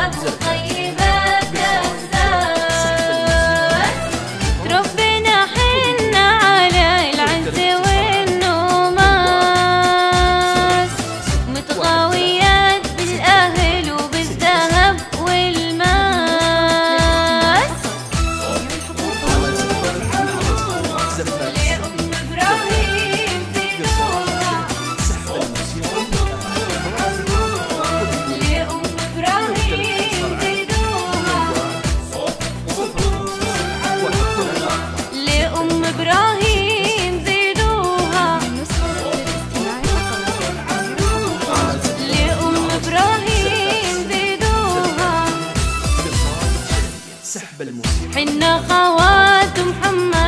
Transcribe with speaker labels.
Speaker 1: Is it? الموسيقى
Speaker 2: حنا خوات محمد.